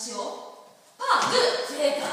足を。パーグー正解。